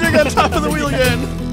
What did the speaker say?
You're on top of the wheel again.